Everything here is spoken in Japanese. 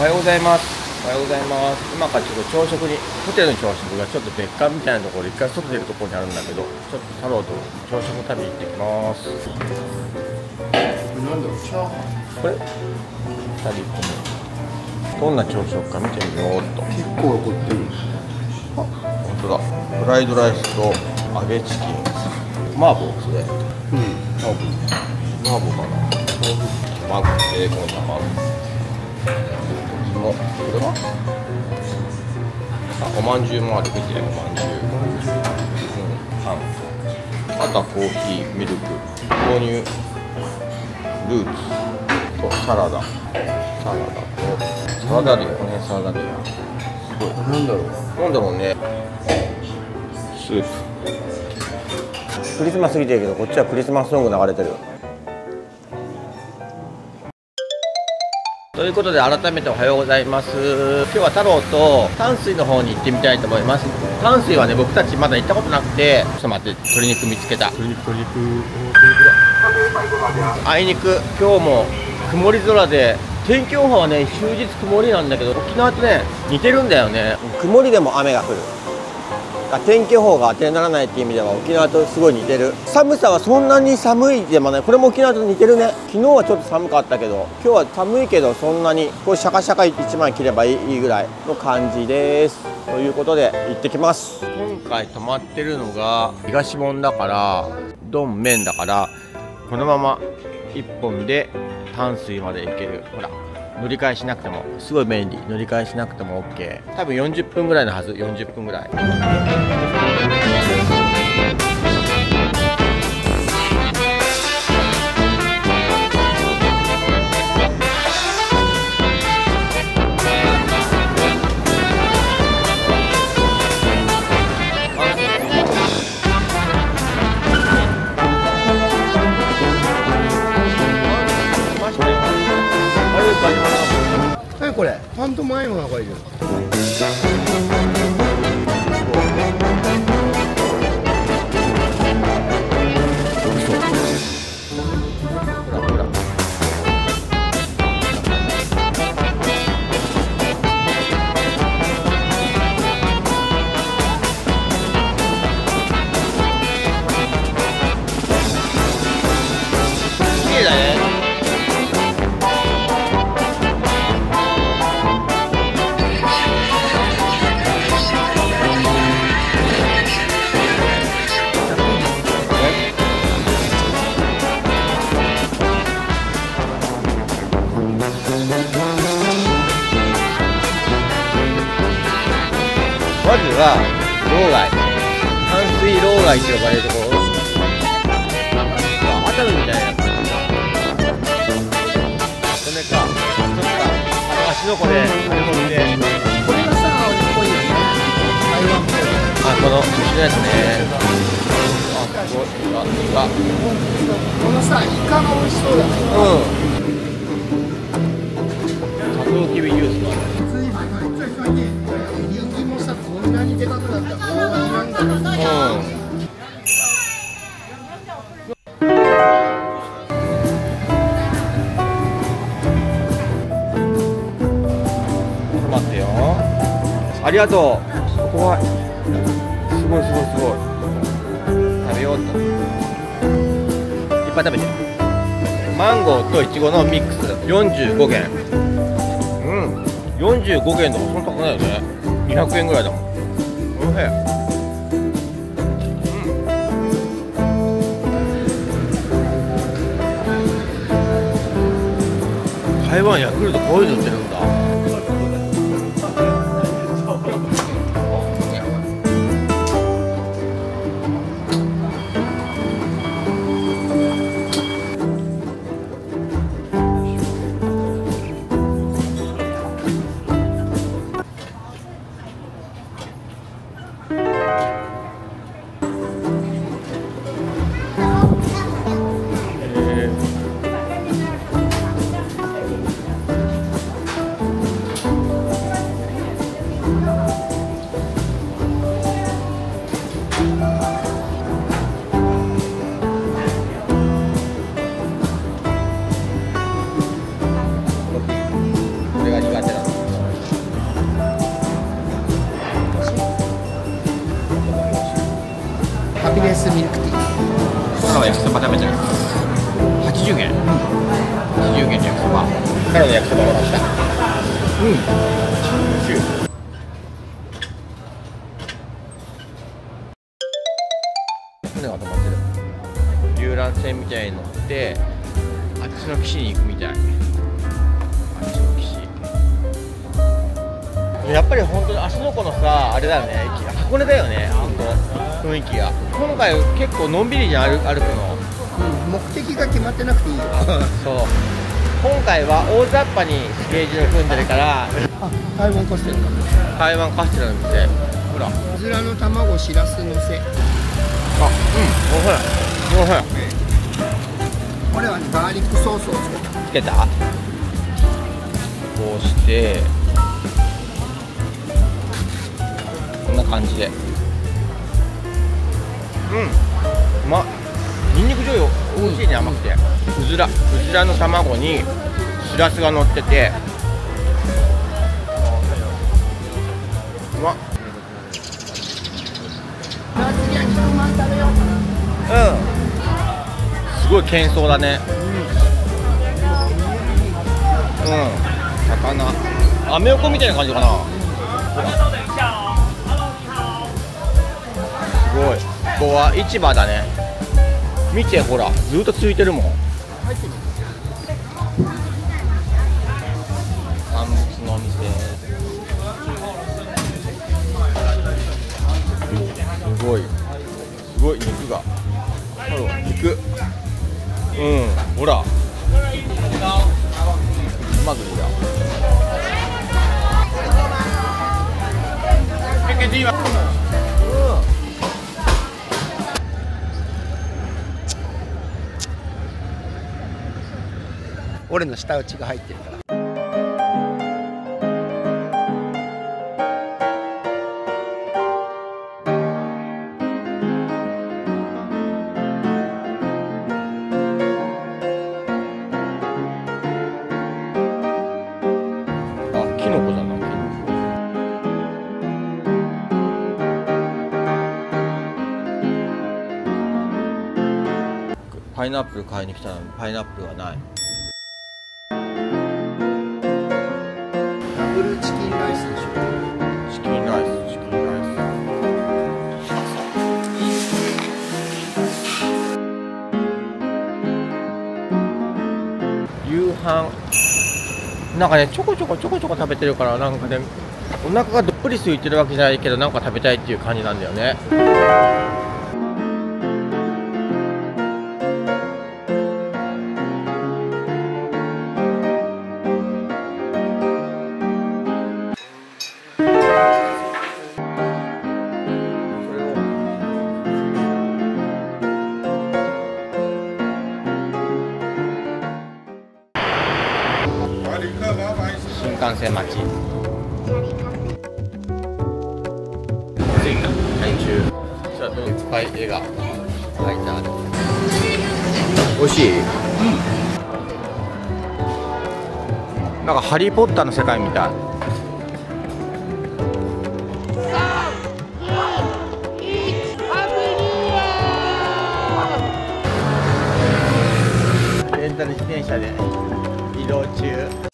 おはようございます。おはようございます。今からちょっと朝食にホテルの朝食がちょっと別館みたいなところ一回外出るところにあるんだけどちょっと太郎と朝食食べに行ってきます。なんだろうこれ2人とも。どんな朝食か見てみようっと。ン結構残ってる本当だ。フライドライスと揚げチキン。麻婆それうん麻婆。麻婆かな。卵ベーコン卵芋これはあおまんじゅうもある見ておまんじゅう。うんパンあとはコーヒーミルク豆乳ルーツとサラダ。サラダとサラダ類この辺サラダ類すごい。なんだろう。なんだろうね。スープ。クリスマス過ぎてるけどこっちはクリスマスソング流れてるということで改めておはようございます。今日は太郎と淡水の方に行ってみたいと思います。淡水はね僕たちまだ行ったことなくてちょっと待って鶏肉見つけた。鶏肉鶏肉。あいにく今日も曇り空で天気予報はね終日曇りなんだけど沖縄とね似てるんだよね。曇りでも雨が降る天気予報が当てにならないっていう意味では沖縄とすごい似てる。寒さはそんなに寒いでもねこれも沖縄と似てるね。昨日はちょっと寒かったけど今日は寒いけどそんなにこうシャカシャカ1枚着ればいいぐらいの感じです。ということで行ってきます。今回泊まってるのが東門だからドン麺だからこのまま1本で淡水まで行ける。ほら。乗り換えしなくてもすごい便利。乗り換えしなくても OK 多分40分ぐらいのはず。40分ぐらい。前の方がこれいるまずは老害。淡水老害って呼ばれるところ。熱海みたいな感じそれかそっかあの足の子であれもってこれがさ俺っぽいよね。台湾っぽいあこの後ろのやつね。あすごいあ。イカこのさイカが美味しそうだね。うんありがとう。怖い。すごいすごいすごい。食べようと。いっぱい食べて。マンゴーとイチゴのミックス。45元。うん。45元とかそんな高くないよね。200円ぐらいだもん。おいしい。台湾ヤクルトこういうの売ってる そば食べてる80元。80元の焼きそばカナの焼きそばもらした？うん。船が止まってる。遊覧船みたいに乗ってあっちの岸に行くみたい。あっちの岸。やっぱり本当に芦ノ湖のさあれだよね。駅箱根だよね本当雰囲気が。今回結構のんびりに歩歩くのうん目的が決まってなくていいよ。そう。今回は大雑把にスケジュール組んでるから。あ台湾カステラか台湾カステラの店ほら。あうずらの卵しらすのせ。うん。おいしいおいしいこれはねガーリックソースをつけた。つけた。こうして。こんな感じで。うん。うまっにんにく醤油美味しいね甘くて。うずらうずらの卵にしらすが乗ってて。うまっうん。すごい喧騒だね。うん。魚。アメ横みたいな感じかな。すごい。ここは市場だね見てほらずっと続いてるもん。入ってみて乾物のお店。すごい。すごい肉が。ほら肉うん。ほら。うまくだ俺の舌打ちが入ってるから。あキノコだな。パイナップル買いに来たのにパイナップルがない。ブルチキンライスでしょチキンライスチキンライス。夕飯。なんかねちょこちょこちょこちょこ食べてるからなんかねお腹がどっぷり空いてるわけじゃないけどなんか食べたいっていう感じなんだよね。新幹線待ち。着いた海中ちょっといっぱい絵が描いてある。美味しい？なんかハリー・ポッターの世界みたい。レンタル自転車で移動中